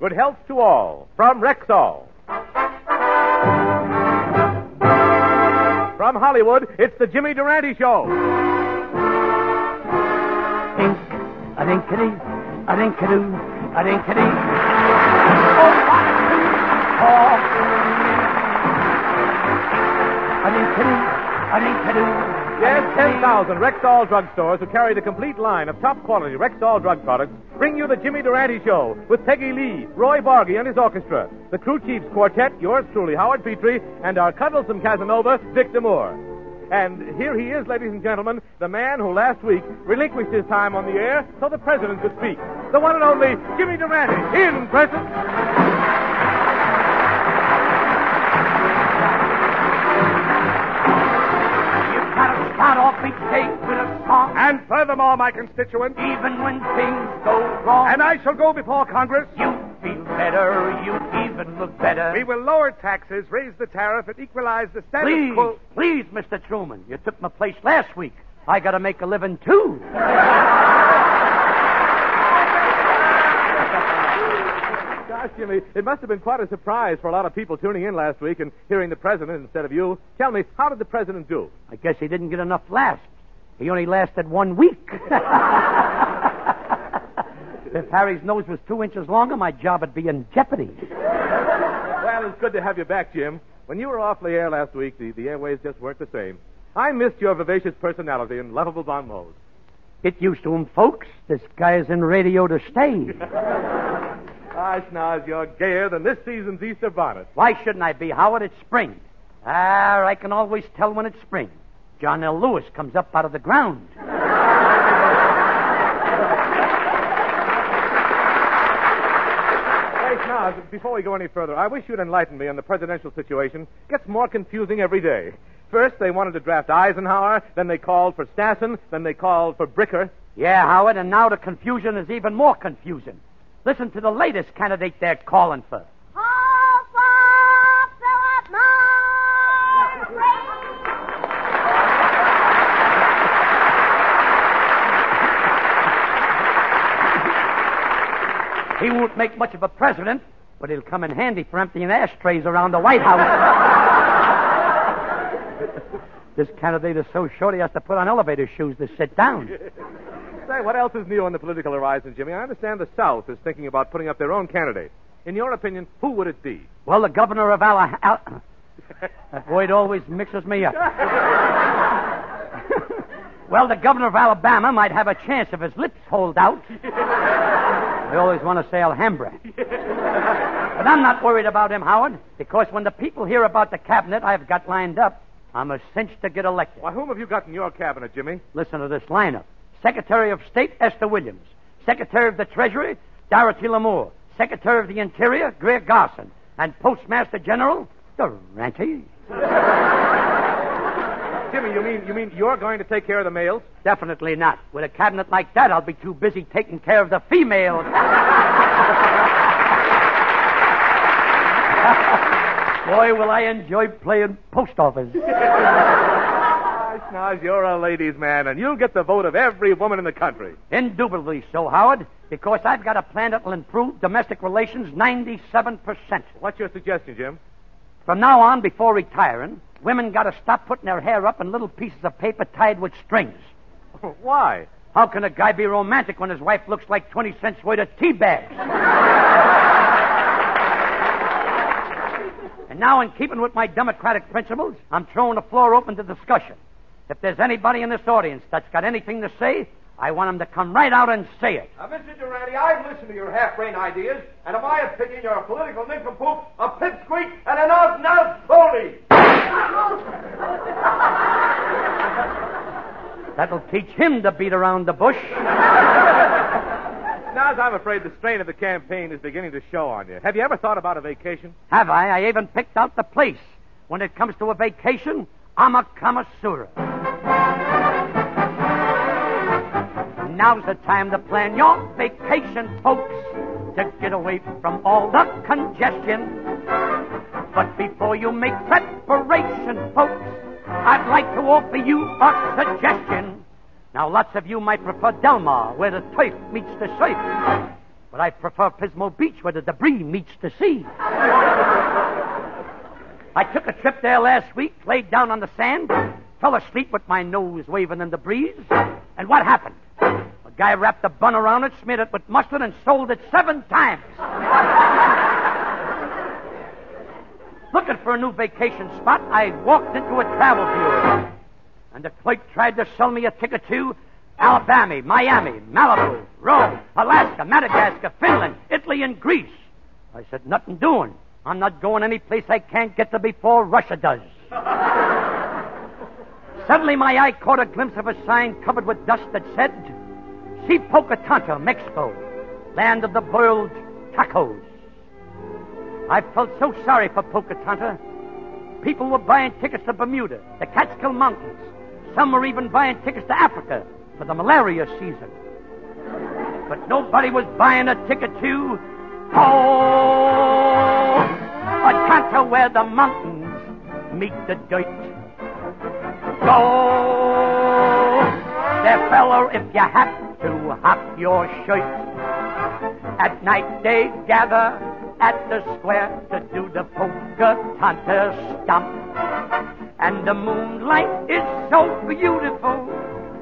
Good health to all from Rexall. From Hollywood, it's the Jimmy Durante Show. Ink, a dinkity, a dinkadoo, a dinkity. Oh, one, two, four. A dinkadoo, a dinkadoo. Yes, 10,000 Rexall drugstores who carry the complete line of top quality Rexall drug products bring you the Jimmy Durante Show with Peggy Lee, Roy Bargy, and his orchestra, the Crew Chiefs Quartet, yours truly, Howard Petrie, and our cuddlesome Casanova, Victor Moore. And here he is, ladies and gentlemen, the man who last week relinquished his time on the air so the president could speak. The one and only Jimmy Durante, in present. With a song, And furthermore, my constituents, even when things go wrong. and I shall go before Congress. You feel better, you even look better. We will lower taxes, raise the tariff, and equalize the status Please, quo. please, Mr. Truman. You took my place last week. I got to make a living, too. Gosh, Jimmy, it must have been quite a surprise for a lot of people tuning in last week and hearing the president instead of you. Tell me, how did the president do? I guess he didn't get enough laughs. He only lasted one week. if Harry's nose was two inches longer, my job would be in jeopardy. Well, it's good to have you back, Jim. When you were off the air last week, the, the airways just weren't the same. I missed your vivacious personality and lovable bon mots. Get used to him, folks. This guy's in radio to stay. Ah, Schnoz, you're gayer than this season's Easter bonnet. Why shouldn't I be, Howard? It's spring. Ah, I can always tell when it's spring. John L. Lewis comes up out of the ground. Hey, Schnoz, before we go any further, I wish you'd enlighten me on the presidential situation. Gets more confusing every day. First, they wanted to draft Eisenhower, then they called for Stassen, then they called for Bricker. Yeah, Howard, and now the confusion is even more confusing. Listen to the latest candidate they're calling for. He won't make much of a president, but he'll come in handy for emptying ashtrays around the White House. this candidate is so short he has to put on elevator shoes to sit down. Say, what else is new on the political horizon, Jimmy? I understand the South is thinking about putting up their own candidate. In your opinion, who would it be? Well, the governor of Alabama. Al... that word always mixes me up. well, the governor of Alabama might have a chance if his lips hold out. I always want to say Alhambra. but I'm not worried about him, Howard, because when the people hear about the cabinet I've got lined up, I'm a cinch to get elected. Why, whom have you got in your cabinet, Jimmy? Listen to this lineup. Secretary of State, Esther Williams. Secretary of the Treasury, Dorothy Lamour. Secretary of the Interior, Greer Garson. And Postmaster General, Durante. Jimmy, you mean you mean you're going to take care of the males? Definitely not. With a cabinet like that, I'll be too busy taking care of the females. Boy, will I enjoy playing post office. Schnoz, you're a ladies' man, and you'll get the vote of every woman in the country. Indubitably so, Howard, because I've got a plan that will improve domestic relations 97%. What's your suggestion, Jim? From now on, before retiring, women got to stop putting their hair up in little pieces of paper tied with strings. Why? How can a guy be romantic when his wife looks like 20 cents worth of tea bags? and now, in keeping with my democratic principles, I'm throwing the floor open to discussion. If there's anybody in this audience that's got anything to say, I want him to come right out and say it. Now, Mr. Durante, I've listened to your half-brain ideas, and in my opinion, you're a political nincompoop, a pipsqueak, and an out-and-out phony. That'll teach him to beat around the bush. Schnoz, I'm afraid the strain of the campaign is beginning to show on you. Have you ever thought about a vacation? Have I? I even picked out the place. When it comes to a vacation, I'm a connoisseur. Now's the time to plan your vacation, folks, to get away from all the congestion. But before you make preparation, folks, I'd like to offer you a suggestion. Now, lots of you might prefer Del Mar, where the turf meets the surf. But But I prefer Pismo Beach where the debris meets the sea. I took a trip there last week, laid down on the sand, fell asleep with my nose waving in the breeze. And what happened? Guy wrapped a bun around it, smeared it with mustard, and sold it seven times. Looking for a new vacation spot, I walked into a travel bureau. And the clerk tried to sell me a ticket to Alabama, Miami, Malibu, Rome, Alaska, Madagascar, Finland, Italy, and Greece. I said, nothing doing. I'm not going any place I can't get to before Russia does. Suddenly, my eye caught a glimpse of a sign covered with dust that said, See Pocatanta, Mexico, land of the boiled tacos. I felt so sorry for Pocatanta. People were buying tickets to Bermuda, the Catskill Mountains. Some were even buying tickets to Africa for the malaria season. But nobody was buying a ticket to Pocatanta where the mountains meet the dirt. Go there, feller, if you have to hop your shirt. At night they gather at the square to do the Pocatanta stomp. And the moonlight is so beautiful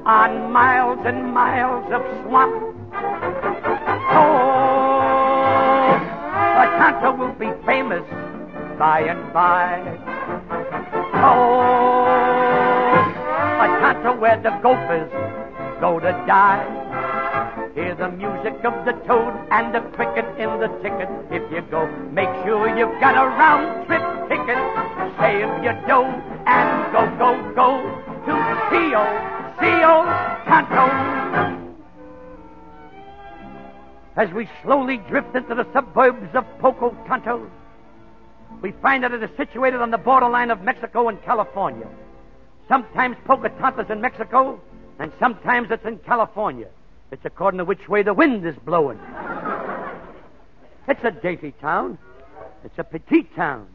on miles and miles of swamp. Oh, Pocatanta will be famous by and by. Oh, Pocatanta where the gophers go to die. Hear the music of the toad and the cricket in the ticket. If you go, make sure you've got a round trip ticket. Save your dough and go, go, go to Pio, Cio, Tonto. As we slowly drift into the suburbs of Poco Canto, we find that it is situated on the borderline of Mexico and California. Sometimes Pocatanta's in Mexico, and sometimes it's in California. It's according to which way the wind is blowing. it's a dainty town. It's a petite town.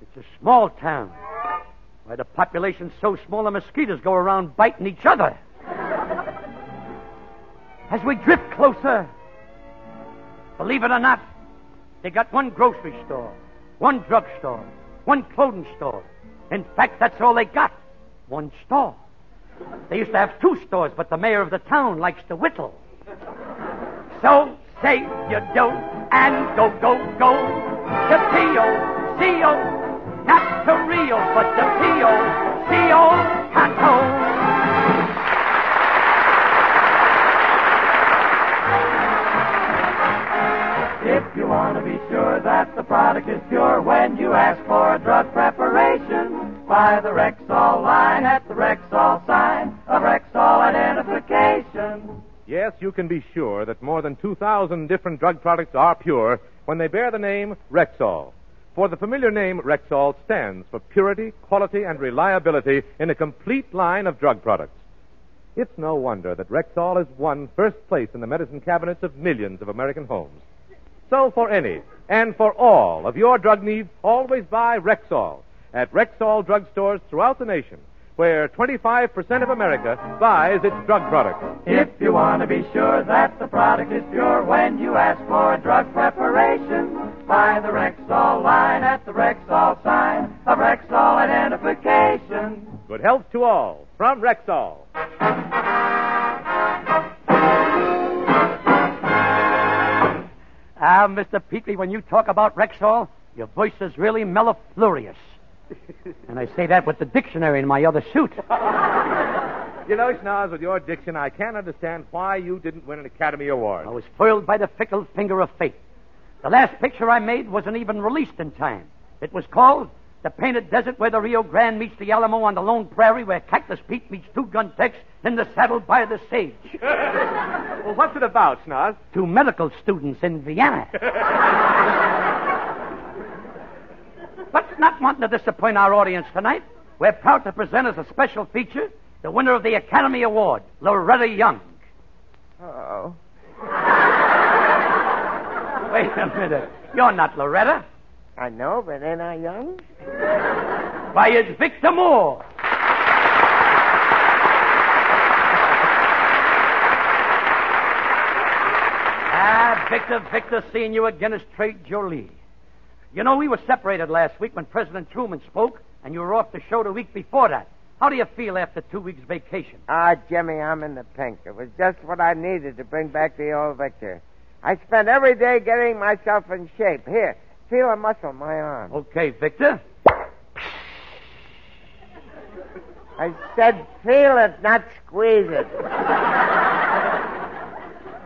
It's a small town. Why, the population's so small the mosquitoes go around biting each other. As we drift closer, believe it or not, they got one grocery store, one drugstore, one clothing store. In fact, that's all they got. One store. They used to have two stores, but the mayor of the town likes to whittle. So save your dough and go, go, go to Pio, Cio, not to Rio, but to Pio, Cio, Canto. If you want to be sure that the product is pure when you ask for a drug preparation, buy the Rexall line at the Rexall sign of Rexall identification. Yes, you can be sure that more than 2,000 different drug products are pure when they bear the name Rexall. For the familiar name Rexall stands for purity, quality, and reliability in a complete line of drug products. It's no wonder that Rexall has won first place in the medicine cabinets of millions of American homes. So for any and for all of your drug needs, always buy Rexall at Rexall drugstores throughout the nation, where 25% of America buys its drug products. If you want to be sure that the product is pure when you ask for a drug preparation, buy the Rexall line at the Rexall sign of Rexall identification. Good health to all from Rexall. Ah, Mr. Peakley, when you talk about Rexall, your voice is really mellifluous. And I say that with the dictionary in my other suit. You know, Schnoz, with your diction, I can't understand why you didn't win an Academy Award. I was foiled by the fickle finger of fate. The last picture I made wasn't even released in time. It was called The Painted Desert Where the Rio Grande Meets the Alamo on the Lone Prairie Where Cactus Pete Meets Two Gun Tex in the Saddle by the Sage. well, what's it about, Schnoz? Two medical students in Vienna. but not wanting to disappoint our audience tonight, we're proud to present as a special feature the winner of the Academy Award, Loretta Young. Oh. Wait a minute. You're not Loretta. I know, but ain't I young? Why, it's Victor Moore. Ah, Victor, Victor, seeing you again is Trade Jolie. You know, we were separated last week when President Truman spoke, and you were off the show the week before that. How do you feel after two weeks' vacation? Ah, Jimmy, I'm in the pink. It was just what I needed to bring back the old Victor. I spent every day getting myself in shape. Here, feel a muscle in my arm. Okay, Victor. I said feel it, not squeeze it.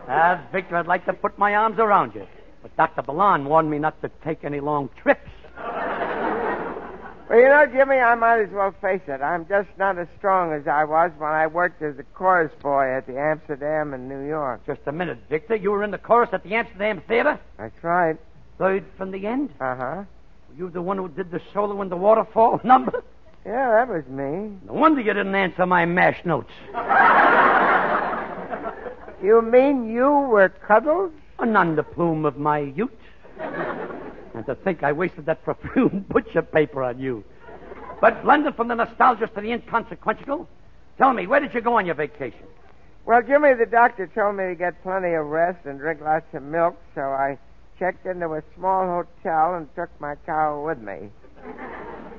Ah, Victor, I'd like to put my arms around you. Dr. Balan warned me not to take any long trips. Well, you know, Jimmy, I might as well face it. I'm just not as strong as I was when I worked as a chorus boy at the Amsterdam in New York. Just a minute, Victor. You were in the chorus at the Amsterdam Theater? That's right. Third from the end? Uh huh. Were you the one who did the solo in the waterfall number? Yeah, that was me. No wonder you didn't answer my mash notes. You mean you were cuddled? An underplume of my youth. And to think I wasted that perfumed butcher paper on you. But blended from the nostalgia to the inconsequential, tell me, where did you go on your vacation? Well, Jimmy, the doctor told me to get plenty of rest and drink lots of milk, so I checked into a small hotel and took my cow with me.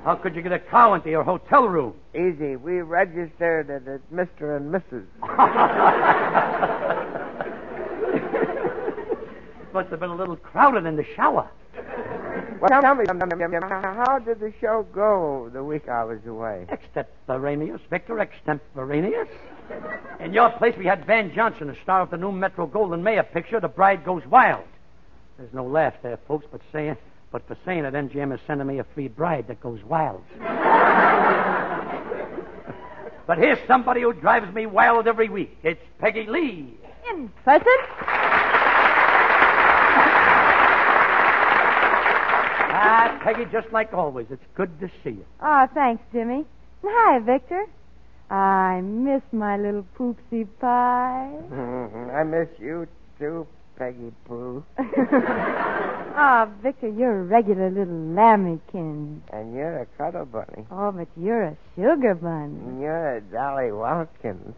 How could you get a cow into your hotel room? Easy. We registered it as Mr. and Mrs. Must have been a little crowded in the shower. Well, tell me, how did the show go the week I was away? Extemporaneous, Victor, extemporaneous. In your place, we had Van Johnson, the star of the new Metro Goldwyn Mayer picture, The Bride Goes Wild. There's no laugh there, folks, but saying, but for saying it, MGM is sending me a free bride that goes wild. but here's somebody who drives me wild every week. It's Peggy Lee. In person? Ah, Peggy, just like always, it's good to see you. Oh, thanks, Jimmy. And Hi, Victor. I miss my little poopsie pie. I miss you too, Peggy Pooh. oh, Victor, you're a regular little lambkin. And you're a cuddle bunny. Oh, but you're a sugar bun. And you're a Dolly Watkins.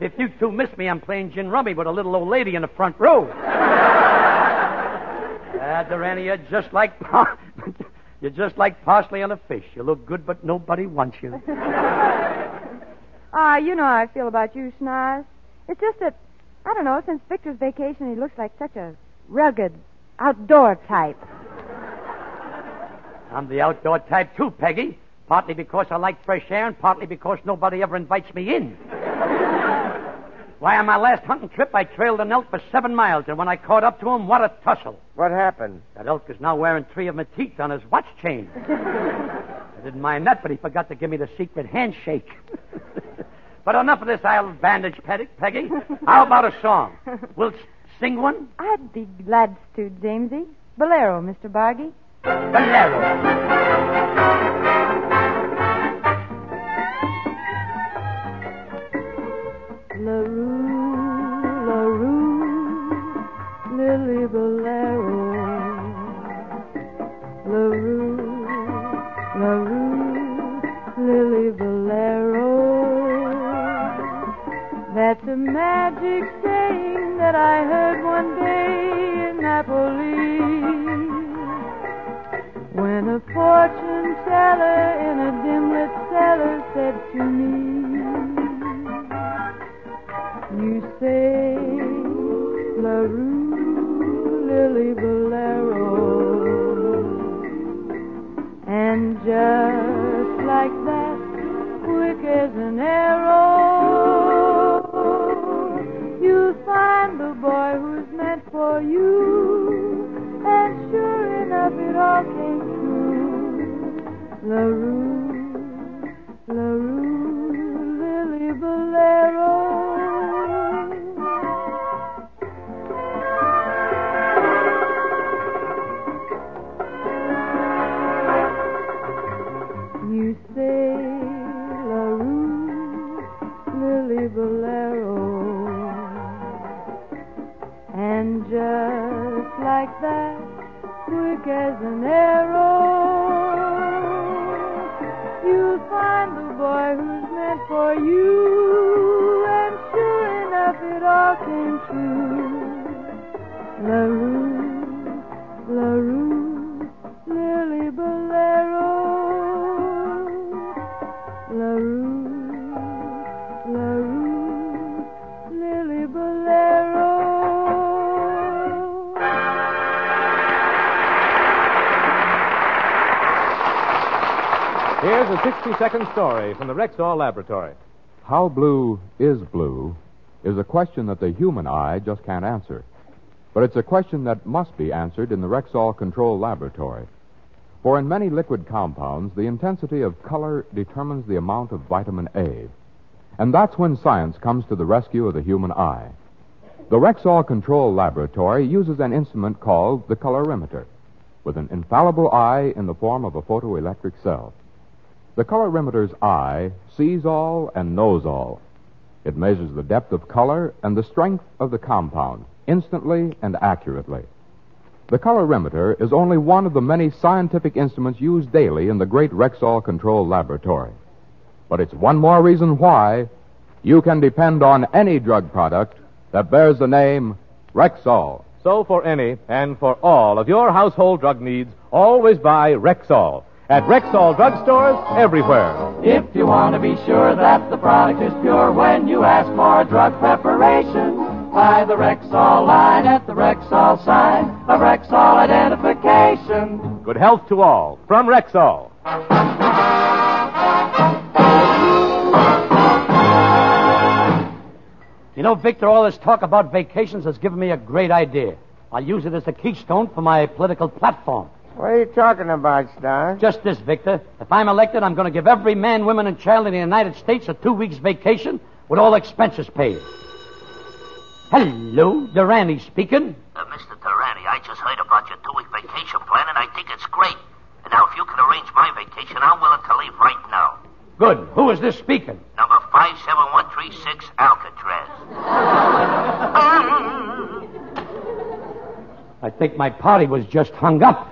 If you two miss me, I'm playing gin rummy with a little old lady in the front row. Ah, Durante, you're just like you're just like parsley on a fish. You look good, but nobody wants you. Ah, you know how I feel about you, Snaz. It's just that, I don't know, since Victor's vacation, he looks like such a rugged, outdoor type. I'm the outdoor type too, Peggy. Partly because I like fresh air, and partly because nobody ever invites me in. Why, on my last hunting trip, I trailed an elk for seven miles, and when I caught up to him, what a tussle. What happened? That elk is now wearing three of my teeth on his watch chain. I didn't mind that, but he forgot to give me the secret handshake. but enough of this I'll bandage, Peggy. Peggy. How about a song? We'll s- sing one? I'd be glad to, Jamesy. Bolero, Mr. Bargy. Bolero. LaRue, LaRue, Lily Bolero. LaRue, LaRue, Lily Bolero. That's a magic saying that I heard one day in Napoli. When a fortune teller in a dim lit cellar said to me, You say, La Rue Lily Bolero. And just like that, quick as an arrow, you'll find the boy who's meant for you. And sure enough, it all came true. La Rue, second story from the Rexall Laboratory. How blue is blue is a question that the human eye just can't answer. But it's a question that must be answered in the Rexall Control Laboratory. For in many liquid compounds, the intensity of color determines the amount of vitamin A. And that's when science comes to the rescue of the human eye. The Rexall Control Laboratory uses an instrument called the colorimeter, with an infallible eye in the form of a photoelectric cell. The colorimeter's eye sees all and knows all. It measures the depth of color and the strength of the compound instantly and accurately. The colorimeter is only one of the many scientific instruments used daily in the great Rexall Control Laboratory. But it's one more reason why you can depend on any drug product that bears the name Rexall. So, for any and for all of your household drug needs, always buy Rexall at Rexall drugstores everywhere. If you want to be sure that the product is pure when you ask for a drug preparation, buy the Rexall line at the Rexall sign of Rexall identification. Good health to all from Rexall. You know, Victor, all this talk about vacations has given me a great idea. I'll use it as a keystone for my political platform. What are you talking about, Star? Just this, Victor. If I'm elected, I'm going to give every man, woman, and child in the United States a two weeks vacation with all expenses paid. Hello, Durante speaking. Uh, Mr. Durante, I just heard about your two-week vacation plan, and I think it's great. And now, if you can arrange my vacation, I'm willing to leave right now. Good. Who is this speaking? Number 57136 Alcatraz. I think my party was just hung up.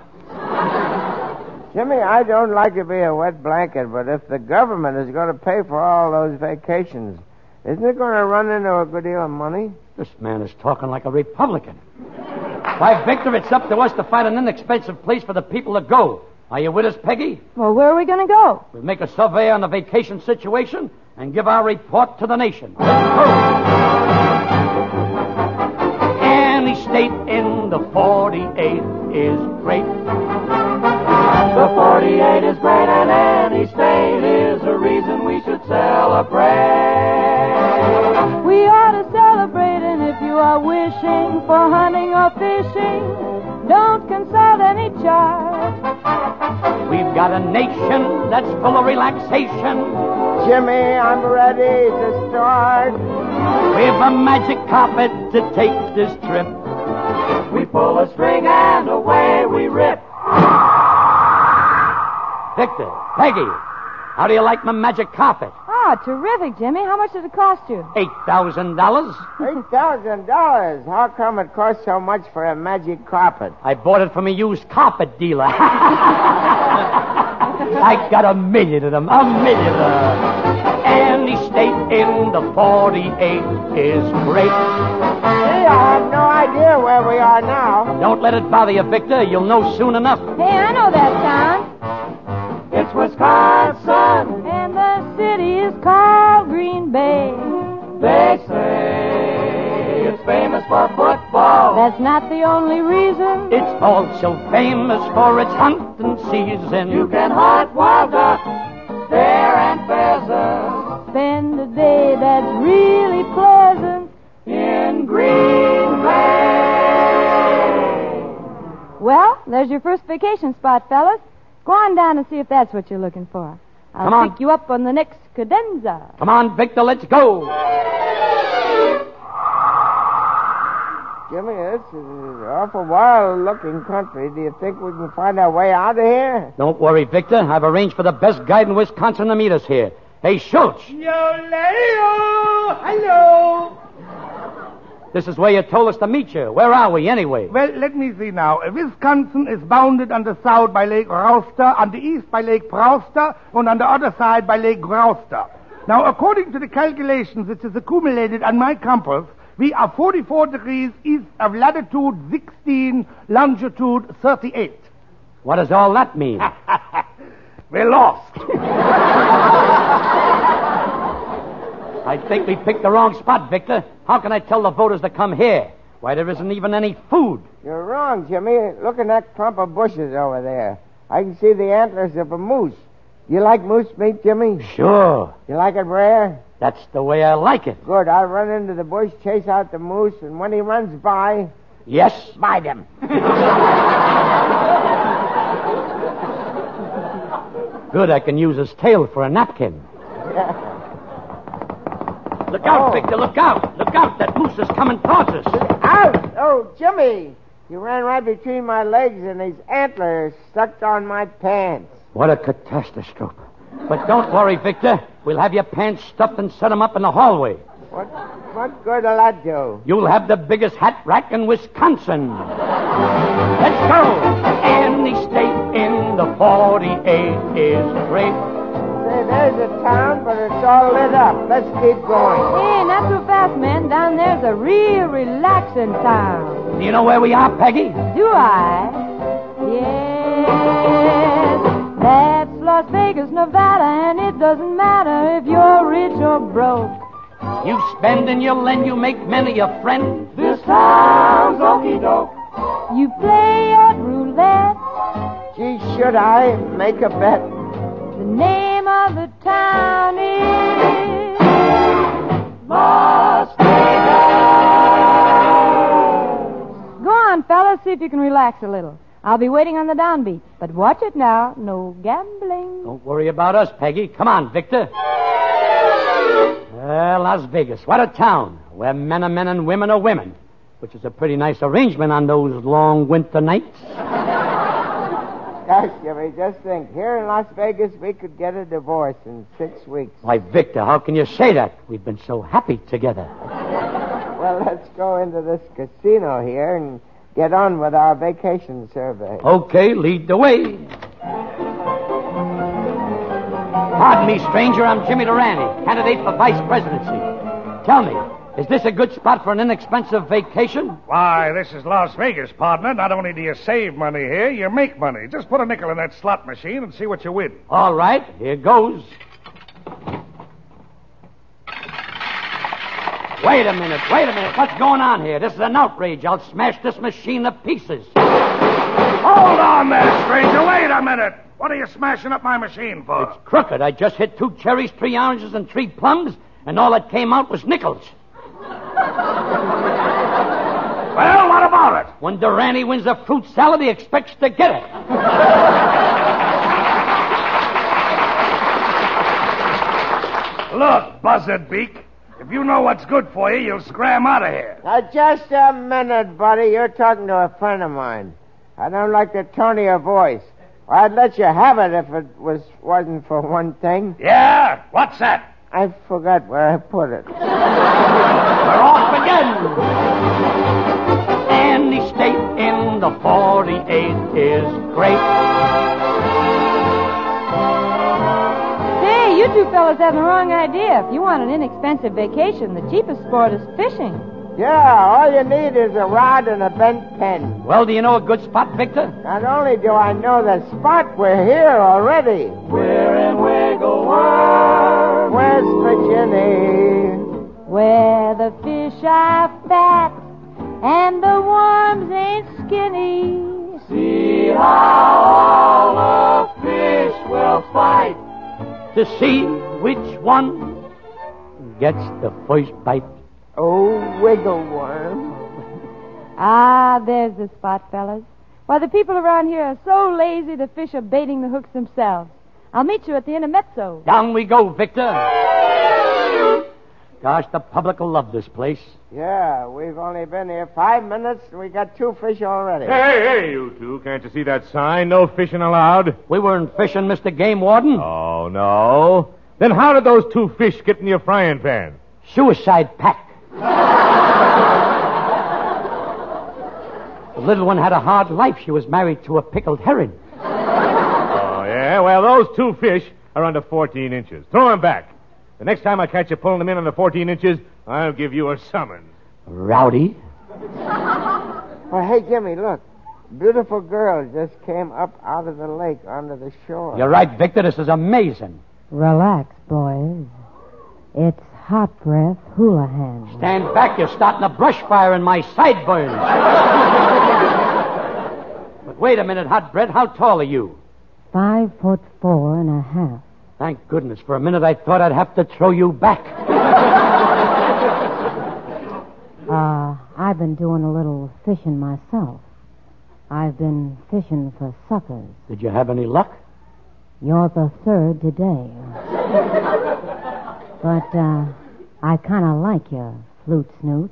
Jimmy, I don't like to be a wet blanket, but if the government is going to pay for all those vacations, isn't it going to run into a good deal of money? This man is talking like a Republican. Why, Victor, it's up to us to find an inexpensive place for the people to go. Are you with us, Peggy? Well, where are we going to go? We'll make a survey on the vacation situation and give our report to the nation. Any state in the 48 is great. The 48 is great, and any state is a reason we should celebrate. We ought to celebrate, and if you are wishing for hunting or fishing, don't consult any chart. We've got a nation that's full of relaxation. Jimmy, I'm ready to start. We've a magic carpet to take this trip. We pull a string and away we rip. Victor, Peggy, how do you like my magic carpet? Ah, terrific, Jimmy. How much did it cost you? $8,000. $8,000. How come it costs so much for a magic carpet? I bought it from a used carpet dealer. I got a million of them, a million of them. Any state in the 48 is great. Gee, I have no idea where we are now. Don't let it bother you, Victor. You'll know soon enough. Hey, I know that town. It's Wisconsin. And the city is called Green Bay. They say it's famous for football. That's not the only reason. It's also famous for its hunting season. You can hunt wild duck, bear, and pheasant Spend a day that's really pleasant. in Green Bay. Well, there's your first vacation spot, fellas. Go on down and see if that's what you're looking for. I'll Come on. pick you up on the next cadenza. Come on, Victor, let's go. Jimmy, this is an awful wild looking country. Do you think we can find our way out of here? Don't worry, Victor. I've arranged for the best guide in Wisconsin to meet us here. Hey, Schultz. Yo, Hello. This is where you told us to meet you. Where are we, anyway? Well, let me see now. Wisconsin is bounded on the south by Lake Rauster, on the east by Lake Brauster, and on the other side by Lake Grauster. Now, according to the calculations which is accumulated on my compass, We are 44 degrees east of latitude 16, longitude 38. What does all that mean? We're lost. I think we picked the wrong spot, Victor. How can I tell the voters to come here? Why, there isn't even any food. You're wrong, Jimmy. Look at that clump of bushes over there. I can see the antlers of a moose. You like moose meat, Jimmy? Sure. You like it rare? That's the way I like it. Good. I'll run into the bush, chase out the moose, and when he runs by, Yes? bite him. Good, I can use his tail for a napkin. Look out, Oh. Victor, look out. Look out, that moose is coming towards us. Out! Oh, Jimmy! You ran right between my legs, and his antlers stuck on my pants. What a catastrophe. But don't worry, Victor. We'll have your pants stuffed and set 'em up in the hallway. What, what good will that do? You'll have the biggest hat rack in Wisconsin. Let's go. Any state in the 48 is great. Say, there's a town, but it's all lit up. Let's keep going. Hey, not so fast, man. Down there's a real relaxing town. Do you know where we are, Peggy? Do I? Yes. That's Las Vegas, Nevada, and it doesn't matter if you're rich or broke. You spend and you lend, you make many a friend. This town's okey doke. You play at roulette. Gee, should I make a bet? The name of the town is Vegas. Go on, fellas, see if you can relax a little. I'll be waiting on the downbeat. But watch it now. No gambling. Don't worry about us, Peggy. Come on, Victor. Well, Las Vegas, what a town where men are men and women are women, which is a pretty nice arrangement on those long winter nights. Gosh, Jimmy, just think. Here in Las Vegas, we could get a divorce in six weeks. Why, Victor, how can you say that? We've been so happy together. Well, let's go into this casino here and get on with our vacation survey. Okay, lead the way. Pardon me, stranger. I'm Jimmy Durante, candidate for vice presidency. Tell me, is this a good spot for an inexpensive vacation? Why, this is Las Vegas, partner. Not only do you save money here, you make money. Just put a nickel in that slot machine and see what you win. All right, here goes. Wait a minute, wait a minute. What's going on here? This is an outrage. I'll smash this machine to pieces. Hold on there, stranger. Wait a minute. What are you smashing up my machine for? It's crooked. I just hit two cherries, three oranges, and three plums, and all that came out was nickels. Well, what about it? When Durante wins a fruit salad, he expects to get it. Look, buzzard beak. If you know what's good for you, you'll scram out of here. Now, just a minute, buddy. You're talking to a friend of mine. I don't like the tone of your voice. I'd let you have it if it was wasn't for one thing. Yeah? What's that? I forgot where I put it. We're off again. Any state in the 48 is great. Hey, you two fellas have the wrong idea. If you want an inexpensive vacation, the cheapest sport is fishing. Yeah, all you need is a rod and a bent pen. Well, do you know a good spot, Victor? Not only do I know the spot, we're here already. We're in Wiggle Worm. West Virginia. Where the fish are fat and the worms ain't skinny. See how all the fish will fight. To see which one gets the first bite. Oh, wiggle worm. Ah, there's the spot, fellas. Why, the people around here are so lazy the fish are baiting the hooks themselves. I'll meet you at the intermezzo. Down we go, Victor. Gosh, the public will love this place. Yeah, we've only been here five minutes and we got two fish already. Hey, hey, you two. Can't you see that sign? No fishing allowed. We weren't fishing, Mr. Game Warden. Oh, no. Then how did those two fish get in your frying pan? Suicide pact. the little one had a hard life. She was married to a pickled herring. Yeah? Well, those two fish are under 14 inches. Throw them back. The next time I catch you pulling them in under 14 inches, I'll give you a summons. Rowdy? Well, hey, Jimmy, look. Beautiful girl just came up out of the lake onto the shore. You're right, Victor. This is amazing. Relax, boys. It's hot breath Houlihan. Stand back. You're starting a brush fire in my sideburns. but wait a minute, Hot Breath. How tall are you? Five foot four and a half. Thank goodness. For a minute, I thought I'd have to throw you back. Uh, I've been doing a little fishing myself. I've been fishing for suckers. Did you have any luck? You're the third today. but, uh, I kind of like your flute snoot.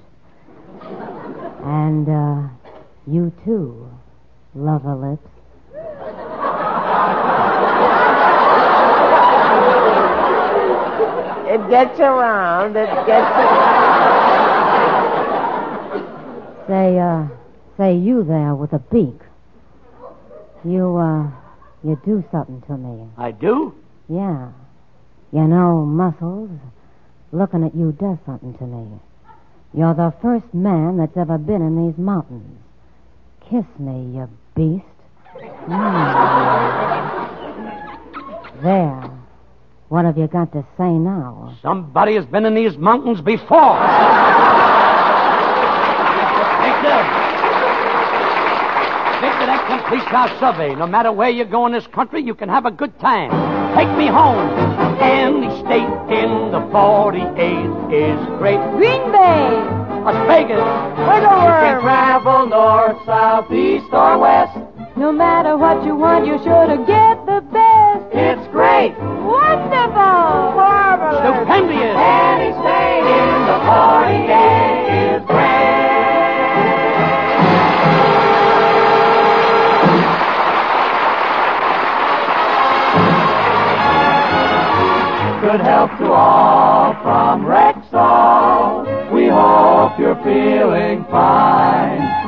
And, uh, you too, lover lips. It gets around. It gets Say, uh, say you there with a beak. You, uh, you do something to me. I do? Yeah. You know, Muscles, looking at you does something to me. You're the first man that's ever been in these mountains. Kiss me, you beast. Mm. There. What have you got to say now? Somebody has been in these mountains before. Victor! Victor, that completes our survey. No matter where you go in this country, you can have a good time. Take me home. Any state in the 48 is great. Green Bay. Las Vegas. You can travel north, south, east, or west. No matter what you want, you're sure to get the. It's great. Wonderful. marvelous. Stupendous. Any state in the 48 is great. Good health to all from Rexall. We hope you're feeling fine.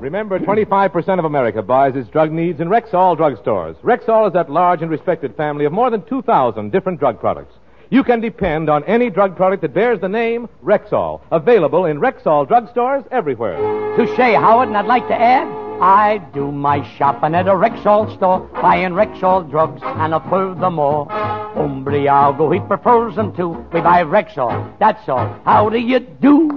Remember, 25% of America buys its drug needs in Rexall drugstores. Rexall is that large and respected family of more than 2,000 different drug products. You can depend on any drug product that bears the name Rexall, available in Rexall drugstores everywhere. Touche, Howard, and I'd like to add, I do my shopping at a Rexall store, buying Rexall drugs, and a furthermore, Umbriago, he prefers them too. We buy Rexall, that's all. How do you do?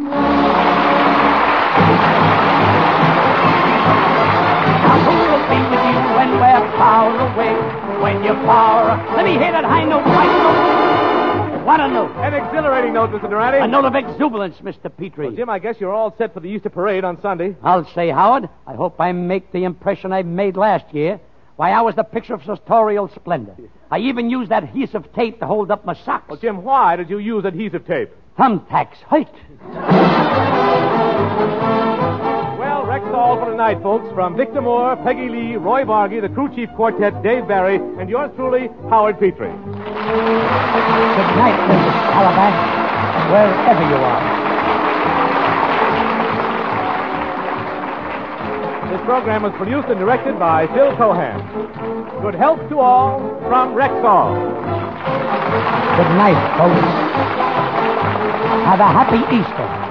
Now who will be with you when we're far away? When you're far, let me hear that high note, note. What a note. An exhilarating note, Mr. Durante. A note of exuberance, Mr. Petrie. Well, Jim, I guess you're all set for the Easter parade on Sunday. I'll say, Howard, I hope I make the impression I made last year. Why, I was the picture of sartorial splendor. I even used that adhesive tape to hold up my socks. Well, Jim, why did you use adhesive tape? Thumbtacks, height. Well, Rexall for tonight, folks. From Victor Moore, Peggy Lee, Roy Bargy, the crew chief quartet, Dave Barry, and yours truly, Howard Petrie. Good night, Mrs. Calabash, wherever you are. This program was produced and directed by Phil Cohan. Good health to all from Rexall. Good night, folks. Have a happy Easter.